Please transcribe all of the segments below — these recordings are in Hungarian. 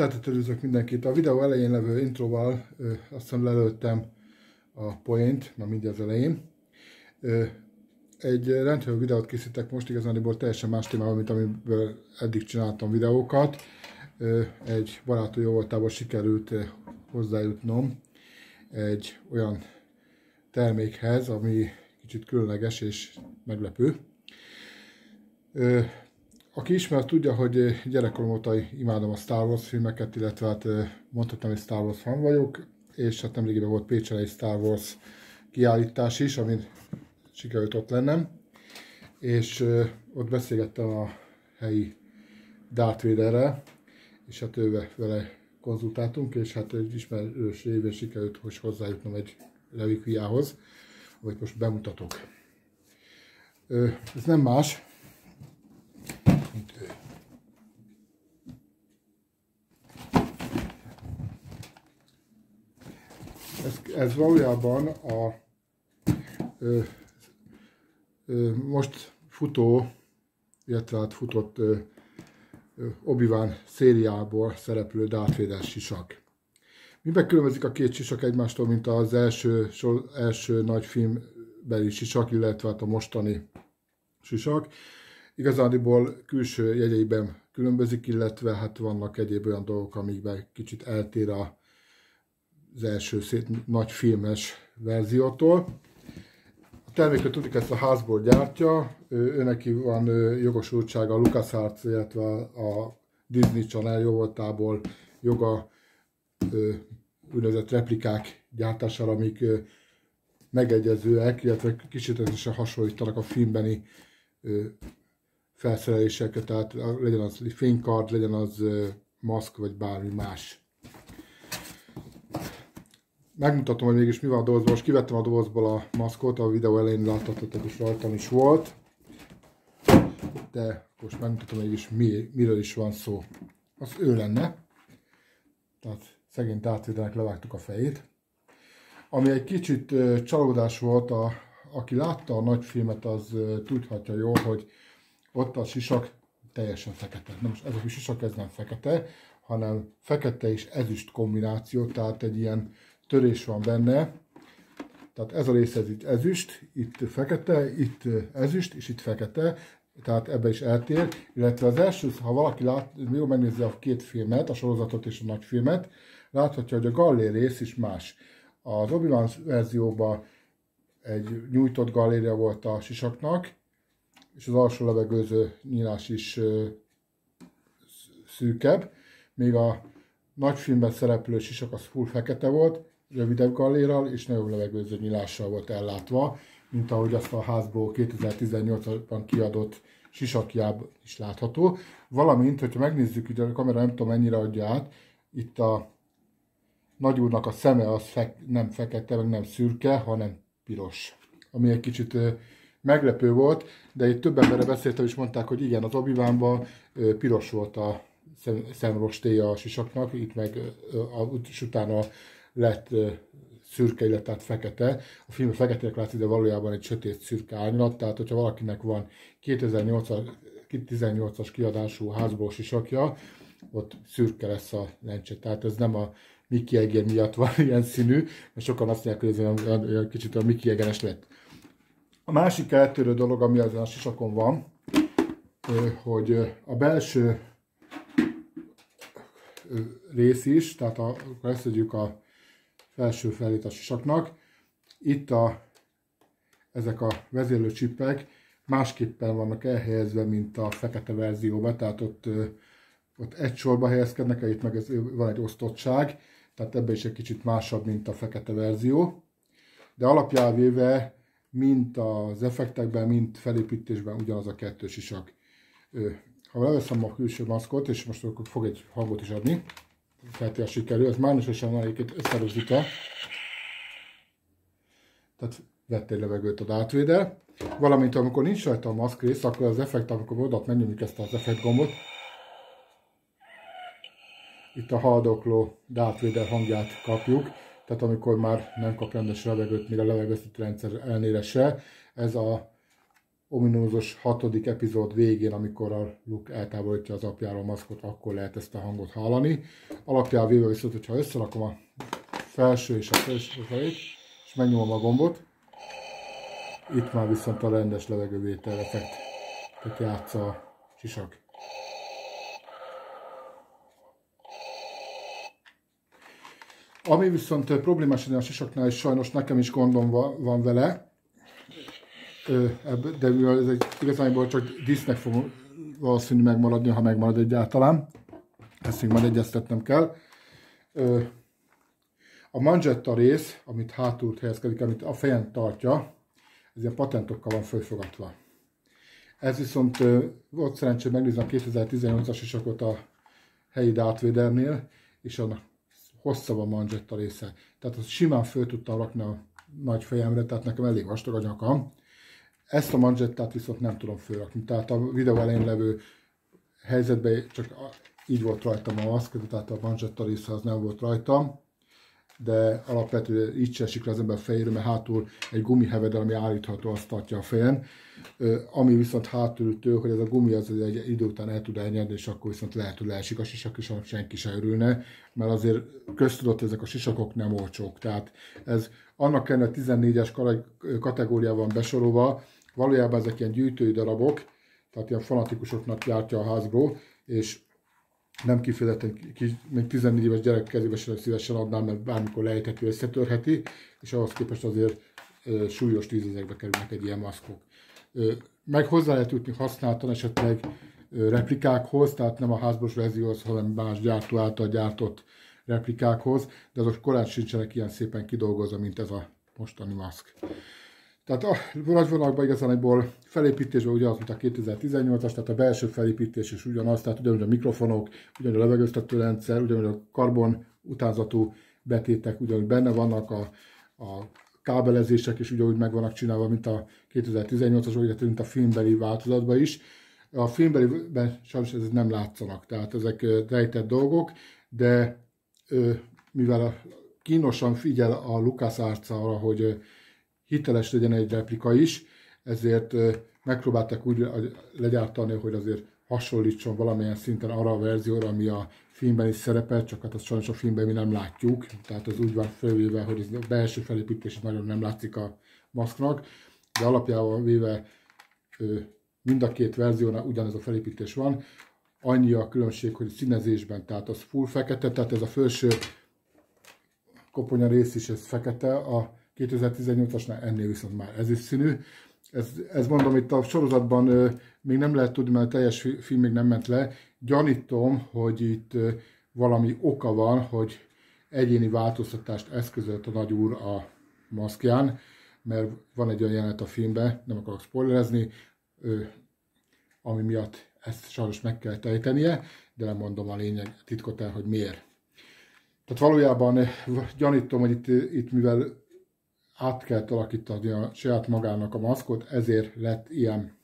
Szeretettel üdvözlök mindenkit. A videó elején levő introval ö, azt lelőttem a point, ma mindjárt az elején. Ö, egy rendkívül videót készítek most, igazából teljesen más témával, mint amiből eddig csináltam videókat. Ö, egy barátom jó voltából sikerült hozzájutnom egy olyan termékhez, ami kicsit különleges és meglepő. Aki ismer, tudja, hogy gyerekkorom óta imádom a Star Wars filmeket, illetve hát mondhatom, hogy Star Wars fan vagyok, és hát nemrégiben volt Pécsen egy Star Wars kiállítás is, amin sikerült ott lennem, és ott beszélgettem a helyi Darth Vaderrel, és hát ővel vele konzultáltunk, és hát egy ismerős révén sikerült, hogy hozzájutnom egy relikviához, amit most bemutatok. Ez nem más, mint ő. Ez, valójában a ö, ö, most futó, illetve hát futott ö, Obi-Wan szériából szereplő Darth Vader sisak. Miben különbözik a két sisak egymástól, mint az első, első nagy filmbeli sisak, illetve hát a mostani sisak? Igazániból külső jegyeiben különbözik, illetve hát vannak egyéb olyan dolgok, amikben kicsit eltér az első szét nagy filmes verziótól. A terméket tudjuk ezt a házból gyártja, ő neki van jogosultsága a LucasArts, illetve a Disney Channel jóvoltából joga úgynevezett replikák gyártására, amik megegyezőek, illetve kicsit hasonlítanak a filmbeni felszereléseket, tehát legyen az fénykard, legyen az maszk, vagy bármi más. Megmutatom, hogy mégis mi van a dobozban. Most kivettem a dobozból a maszkot, a videó elején láthatótok, és rajtam is volt. De most megmutatom mégis mi, miről is van szó. Az ő lenne. Tehát szegény tárcvédelnek levágtuk a fejét. Ami egy kicsit csalódás volt, a, aki látta a nagy filmet, az tudhatja jól, hogy ott a sisak teljesen fekete. Most ez a sisak ez nem fekete, hanem fekete és ezüst kombináció, tehát egy ilyen törés van benne. Tehát ez a rész ez itt ezüst, itt fekete, itt ezüst, és itt fekete, tehát ebbe is eltér, illetve az első, ha valaki lát, jó megnézi a két filmet, a sorozatot és a nagy filmet, láthatja, hogy a gallér rész is más. Az obi verzióban egy nyújtott galléria volt a sisaknak, és az alsó levegőző nyílás is szűkebb, még a nagy filmben szereplő sisak az full fekete volt, rövidebb gallérral és nagyobb levegőző nyílással volt ellátva, mint ahogy azt a házból 2018-ban kiadott sisakjában is látható. Valamint, hogyha megnézzük, hogy a kamera nem tudom mennyire adja át, itt a nagyúrnak a szeme az fe, nem fekete, meg nem szürke, hanem piros. Ami egy kicsit meglepő volt, de itt több emberre beszéltem, és mondták, hogy igen, az obi piros volt a szemrostéja a sisaknak, itt meg és utána lett szürke, illetve tehát fekete. A film feketének látszik, de valójában egy sötét szürke árnyalat, tehát hogyha valakinek van 2018-as kiadású házból sisakja, ott szürke lesz a lencse. Tehát ez nem a Mickey Egér miatt van ilyen színű, mert sokan azt mondják, hogy ez olyan, kicsit a Mickey Egeres lett. A másik eltérő dolog, ami ezen a sisakon van, hogy a belső rész is, tehát a, akkor összedjük a felső felét a sisaknak, itt a, ezek a vezérlő csippek másképpen vannak elhelyezve, mint a fekete verzióban, tehát ott, ott egy sorba helyezkednek, itt meg ez, van egy osztottság, tehát ebben is egy kicsit másabb, mint a fekete verzió. De alapjávéve mint az effektekben, mint felépítésben ugyanaz a kettős isak. Ha leveszem a külső maszkot, és most akkor fog egy hangot is adni, feltétlenül sikerül, ez mágnesesen egyébként összerögzítve. Tehát vett egy levegőt a átvédel. Valamint amikor nincs rajta a maszk rész, akkor az effekt, amikor oda megnyomjuk ezt az effekt gombot, itt a haldokló Darth Vader hangját kapjuk, tehát amikor már nem kap rendes levegőt, még a levegőztető rendszer ellenére se, ez a ominózus hatodik epizód végén, amikor a Luke eltávolítja az apjáról maszkot, akkor lehet ezt a hangot hallani. Alapján véve viszont, hogyha összerakom a felső és a felső felét, és megnyomom a gombot, itt már viszont a rendes levegővétel effekt, tehát játsza a sisak. Ami viszont problémás a sisaknál, és sajnos nekem is gondom van vele, de ez egy, igazából csak disznek fog valószínűleg megmaradni, ha megmarad egyáltalán. Ezt még majd egyeztetnem kell. A manzsetta rész, amit hátul helyezkedik, amit a fejen tartja, ez ilyen patentokkal van fölfogatva. Ez viszont volt szerencsé megnézni a 2018-as isakot a helyi Darth és a hosszabb a manzsetta része. Tehát azt simán föl tudtam rakni a nagy fejemre, tehát nekem elég vastag a nyakam, ezt a manzsettát viszont nem tudom fölrakni. Tehát a videó elején levő helyzetben csak így volt rajtam a maszk, tehát a manzsetta része az nem volt rajtam, de alapvetően így se esik le az ember fejére, mert hátul egy gumihevedel, ami állítható, azt tartja a fejen. Ami viszont hátulütő, hogy ez a gumi az egy idő után el tud elnyerni, és akkor viszont lehet, hogy leesik a sisak, és senki se örülne, mert azért köztudott ezek a sisakok nem olcsók. Tehát ez annak kellene 14-es kategóriában besorolva, Valójában ezek ilyen gyűjtői darabok, tehát ilyen fanatikusoknak gyártja a Hasbro, és nem kifejezetten, még 14 éves gyerek kezébe sem szívesen adnám, mert bármikor lejthető, összetörheti, és ahhoz képest azért ö, súlyos tízezekbe kerülnek egy ilyen maszkok. Ö, meg hozzá lehet jutni használtan esetleg ö, replikákhoz, tehát nem a házbos verzióhoz, hanem más gyártó által gyártott replikákhoz, de azok korán sincsenek ilyen szépen kidolgozva, mint ez a mostani maszk. Tehát a nagy vonalakban igazából felépítésben ugyanaz, mint a 2018-as, tehát a belső felépítés is ugyanaz, tehát ugyanúgy a mikrofonok, ugyanúgy a levegőztető rendszer, ugyanúgy a karbon utánzatú betétek ugyanúgy benne vannak, a, a kábelezések is ugyanúgy meg vannak csinálva, mint a 2018-as, illetve mint a filmbeli változatban is. A filmbeliben sajnos ez nem látszanak, tehát ezek rejtett dolgok, de mivel kínosan figyel a Lukász arra, hogy hiteles legyen egy replika is, ezért megpróbálták úgy legyártani, hogy azért hasonlítson valamilyen szinten arra a verzióra, ami a filmben is szerepel, csak hát azt sajnos a filmben mi nem látjuk, tehát az úgy van felvéve, hogy ez a belső felépítés nagyon nem látszik a maszknak, de alapjában véve mind a két verziónál ugyanez a felépítés van, annyi a különbség, hogy színezésben, tehát az full fekete, tehát ez a felső koponya rész is ez fekete, a 2018-asnál ennél viszont már ez is színű. Ez, ez mondom, itt a sorozatban ö, még nem lehet tudni, mert a teljes film még nem ment le. Gyanítom, hogy itt ö, valami oka van, hogy egyéni változtatást eszközölt a nagyúr a maszkján, mert van egy olyan jelenet a filmben, nem akarok spoilerezni, ö, ami miatt ezt sajnos meg kell tejtenie, de nem mondom a lényeg titkot el, hogy miért. Tehát valójában gyanítom, hogy itt, itt mivel át kell alakítani a saját magának a maszkot, ezért lett ilyen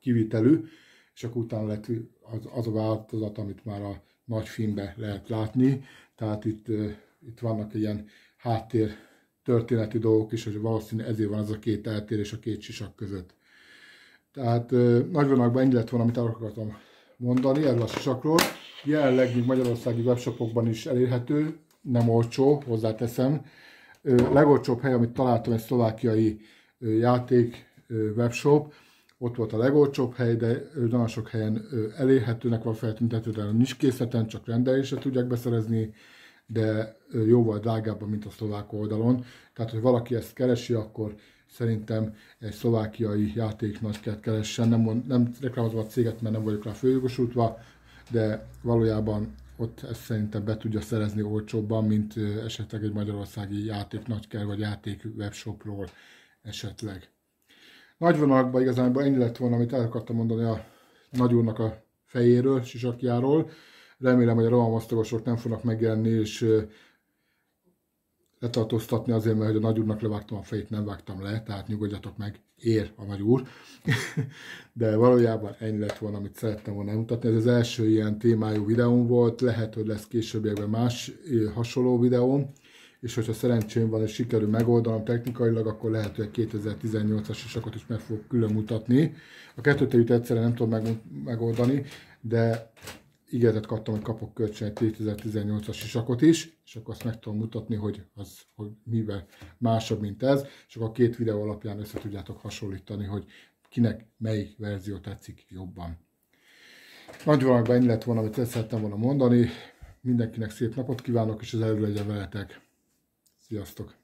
kivitelű, és akkor utána lett az, az a változat, amit már a nagy filmben lehet látni. Tehát itt, itt vannak ilyen háttér történeti dolgok is, hogy valószínű ezért van ez a két eltérés a két sisak között. Tehát nagy vonalakban ennyi lett volna, amit el akartam mondani erről a sisakról. Jelenleg még magyarországi webshopokban is elérhető, nem olcsó, hozzáteszem, legolcsóbb hely, amit találtam, egy szlovákiai játék webshop, ott volt a legolcsóbb hely, de nagyon sok helyen elérhetőnek van feltüntető, de nincs készleten, csak rendelésre tudják beszerezni, de jóval drágább, mint a szlovák oldalon. Tehát, hogy valaki ezt keresi, akkor szerintem egy szlovákiai játék nagykert keressen. Nem, nem reklámozom a céget, mert nem vagyok rá főjogosultva, de valójában ott ezt szerintem be tudja szerezni olcsóbban, mint esetleg egy magyarországi játék nagyker vagy játék webshopról esetleg. Nagy vonalakban igazából ennyi lett volna, amit el akartam mondani a nagyúrnak a fejéről, sisakjáról. Remélem, hogy a rohamosztagosok nem fognak megjelenni, és letartóztatni azért, mert a nagyúrnak levágtam a fejét, nem vágtam le, tehát nyugodjatok meg, ér a nagyúr. De valójában ennyi lett volna, amit szerettem volna mutatni. Ez az első ilyen témájú videóm volt, lehet, hogy lesz későbbiekben más hasonló videóm. és hogyha szerencsém van és sikerül megoldanom technikailag, akkor lehet, hogy 2018-as sisakot is meg fogok külön mutatni. A kettőt együtt nem tudom megoldani, de ígéretet kaptam, hogy kapok kölcsön egy 2018-as sisakot is, és akkor azt meg tudom mutatni, hogy az hogy mivel másabb, mint ez, és akkor a két videó alapján össze tudjátok hasonlítani, hogy kinek melyik verzió tetszik jobban. Nagy vonalakban ennyi lett volna, amit szerettem volna mondani. Mindenkinek szép napot kívánok, és az előre legyen veletek. Sziasztok!